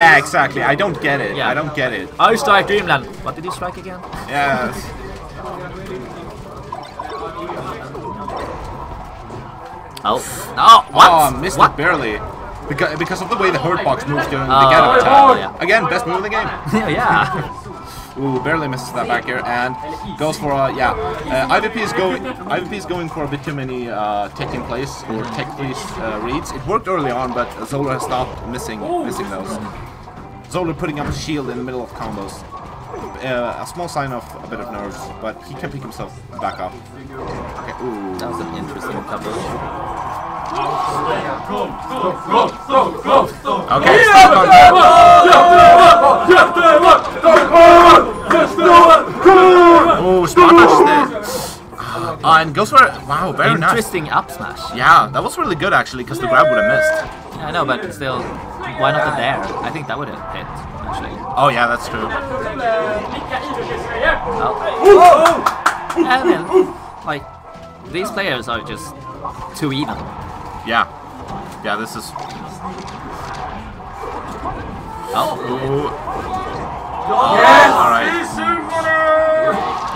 Yeah, exactly. I don't get it. Yeah. I don't get it. I strike Dreamland. What did you strike again? Yes. Oh. Oh, what? Oh, missed what? it barely. Because, because of the way the hurt box moves during the Oh, get up attack. yeah. Again, best move in the game. Yeah yeah. Ooh, barely misses that back here and goes for a yeah. Uh, IVP is going IVP is going for a bit too many uh, tech in place or tech place uh, reads. It worked early on, but Zoler has stopped missing missing those. Zoler putting up a shield in the middle of combos. Uh, a small sign of a bit of nerves, but he can pick himself back up. Okay, ooh. That was an interesting couple. Okay, still contact. Oh, spot dodge there. Uh, and goes for it. Wow, very nice. Interesting up smash. Yeah, that was really good actually, because the grab would have missed. Yeah, I know, but still, why not the there? I think that would have hit, actually. Oh yeah, that's true. Oh. And then, like, these players are just too even. Yeah. Yeah, this is. Oh, Ooh. Alright.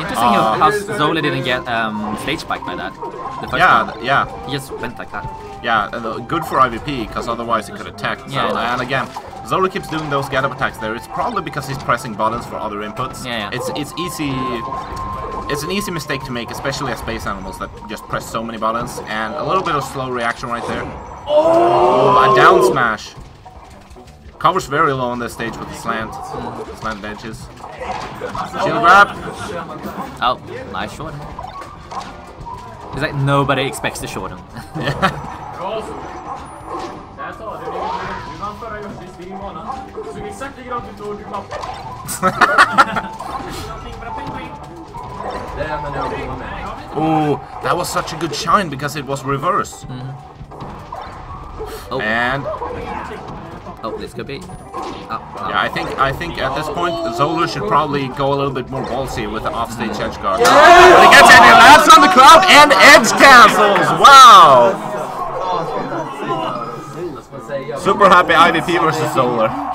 interesting how- how Zoler didn't get um, stage spike by that. The first Yeah, one. yeah, He just went like that. yeah. uh, Good for IVP, because otherwise he could attack. So, Yeah. and again, Zoler keeps doing those get up attacks there. It's probably because he's pressing buttons for other inputs. Yeah, yeah. It's it's easy. It's an easy mistake to make, especially as space animals that just press so many buttons, and a little bit of slow reaction right there. Oh, a down oh! smash. Covers very low on this stage with the slant, slant benches. Shield grab. Oh, nice short. It's like nobody expects the short him. Bra Oh, that was such a good shine because it was reverse. Oh. And oh, this could be. Oh, oh. yeah, I think I think at this point Zoler should probably go a little bit more ballsy with the offstage mm-hmm. edge guard. But he gets in, he lands on the crowd and edge cancels. Wow! Super happy IVP versus Zoler.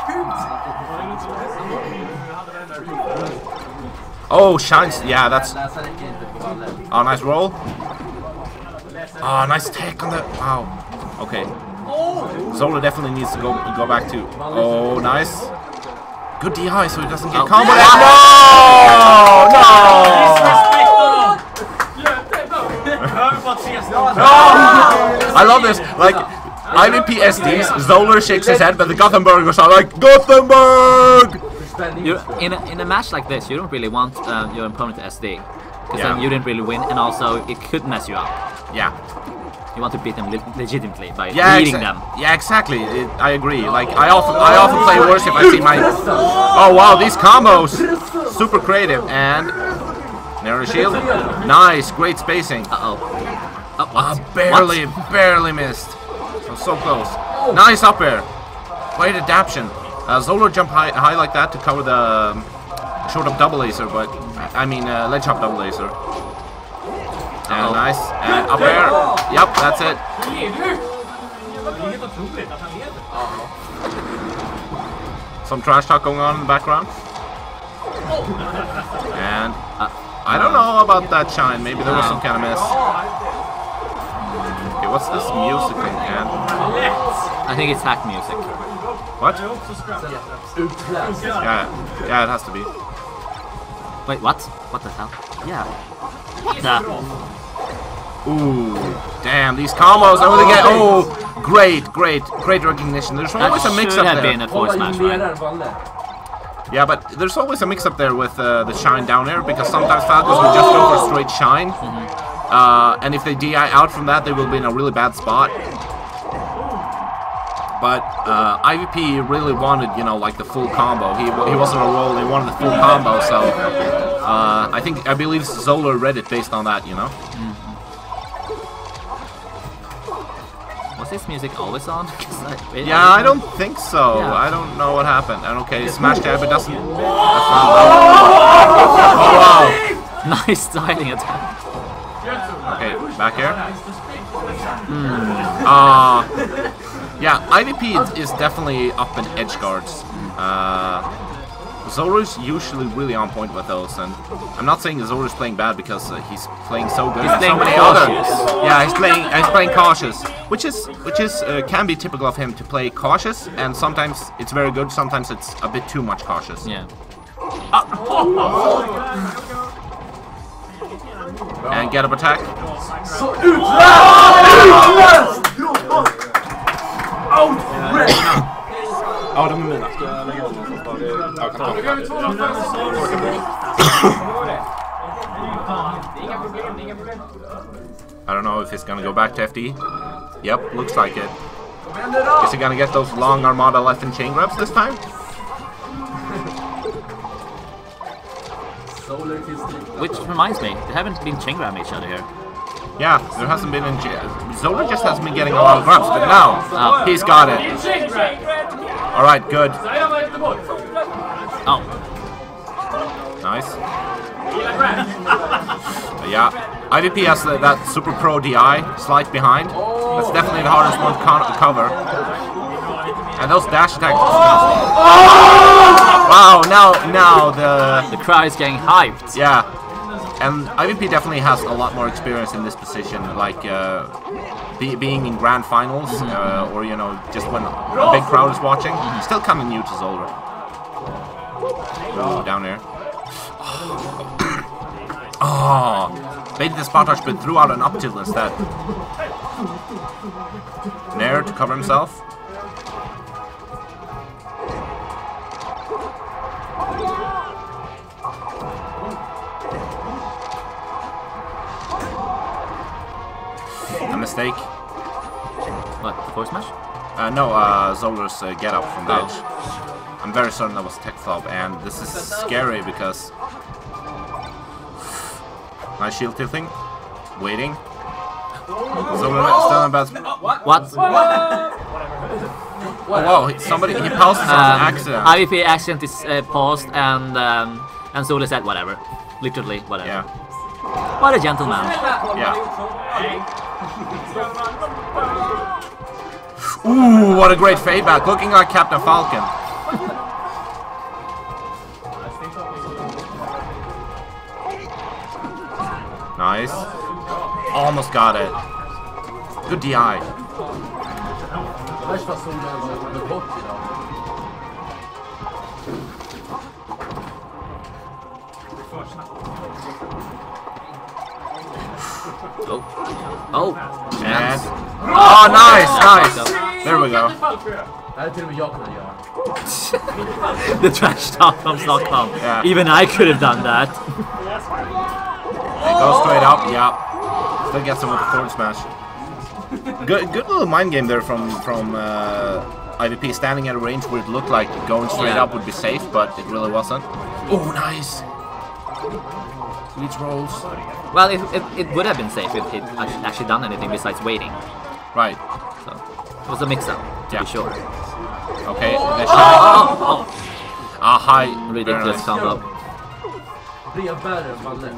Oh, shines. Yeah, that's. Oh, nice roll. Oh, nice take on the. Wow. Okay. Zoler definitely needs to go go back to. Oh, nice. Good DI so he doesn't get Oh. combo. No! No! I love this. Like, I'm in PSDs. Zoler shakes his head, but the Gothenburgers are like, Gothenburg! You in a, in a match like this, you don't really want uh, your opponent to SD, because Yeah. then you didn't really win, and also it could mess you up. Yeah. You want to beat them le legitimately by Yeah, leading exa- them. Yeah, exactly. It, I agree. Like I often, I often play worse if I see my. Oh wow, these combos, super creative and narrow shield. Nice, great spacing. Uh oh. Oh, what? Ah, barely, barely missed. So so close. Nice up air. Great adaptation. Uh, jump high, high like that to cover the um, short up double laser, but I mean uh, ledge hop double laser. And Uh-oh. nice. And up air. Yep, that's it. Det är helt otroligt att han leder. Some trash talk going on in the background. And uh, I don't know about that shine. Maybe there was some kind of miss. Okay, what's this music man? I think it's hack music. What? Jag är. Yeah, yeah, it has to be. Wait, what? What the hell? Yeah. What the? Ooh, damn, these combos, I really get, oh, great, great, great recognition. There's That always a mix should up have been there. a force smash, right? Yeah, but there's always a mix up there with uh, the shine down air because sometimes Falcos will just go for straight shine. Uh, and if they DI out from that, they will be in a really bad spot. But uh, IVP really wanted, you know, like the full combo. He, he wasn't a roll, he wanted the full combo, so uh, I think, I believe Zoler read it based on that, you know? Was this music always on? 'Cause I really- Yeah, I don't think so. Yeah. I don't know what happened. And okay, smash jab, it doesn't. That's not Oh wow. nice styling attack. Okay, back here. Uh, yeah, IVP is definitely up in edge guards. Uh, Zoro's usually really on point with those, and I'm not saying Zoro's playing bad because uh, he's playing so good. He's so playing many cautious. other. Yeah, he's playing. He's playing cautious, which is which is uh, can be typical of him to play cautious, and sometimes it's very good. Sometimes it's a bit too much cautious. Yeah. And get up attack. Ja, de är mina. Ja, kan ta Nu går vi två mot fem. Det är inga problem, inga problem. I don't know if he's gonna go back to FD. Yep, looks like it. Is he gonna get those long Armada left and chain grabs this time? Which reminds me, they haven't been chain grabbing each other here. Yeah, there hasn't been in Zoler just hasn't been getting a lot of grabs, but now Oh. he's got it. Alright, good. Zaira var Göteborg. Oh, Nice. Yeah. IVP has the, that super pro DI, slight behind. That's definitely the hardest one to cover. And those dash attacks. Oh! Wow, now now the the crowd is getting hyped. Yeah, and IVP definitely has a lot more experience in this position, like uh, be, being in grand finals, uh, or you know, just when a big crowd is watching. Still kind of new to Zoler. Ooh, down there. Oh, baited the spot dodge, but threw out an up tilt instead. Nair to cover himself. Mistake. What, the force smash? Uh, no, uh, Zoler's uh, get up from the Oh. I'm very certain that was tech flop, and this is scary because. Nice shield tilting. Waiting. Zola still in bad. Oh What? wow, he- somebody he pauses on Um, accident. IVP accident is uh, paused and um, and Zula said whatever. Literally whatever. Yeah, What a gentleman. yeah. Ooh, what a great fade back, looking like Captain Falcon. Nice. Almost got it. Good DI. Oh. Oh. And oh, nice, nice. There we go. Det här är till och med jag kunnat göra. the trash talk from Stockholm. Yeah. Even I could have done that. Go straight up. Yeah. Still gets him with the forward smash. Good, good little mind game there from from uh, IVP standing at a range where it looked like going straight Yeah. up would be safe, but it really wasn't. Oh, nice. Reach rolls. Well, it, it, it would have been safe if he'd actually done anything besides waiting. Right. So it was a mix-up, to Yeah. be sure. Okay. That's oh, Oh, Ah, high. oh, ridiculous nice. combo. Brevbärare faller.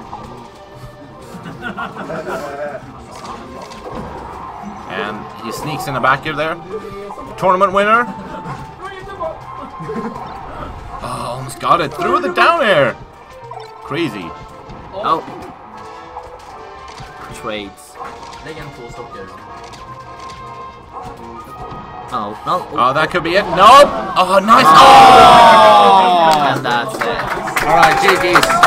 And he sneaks in the back here there. Tournament winner. Oh, almost got it. Through the down air. Crazy. Oh. oh. Trades. Lägg en två stockar. Oh, no. Oh, that could be it. No! Oh, nice. Oh. oh! And that's it. All right, GG's.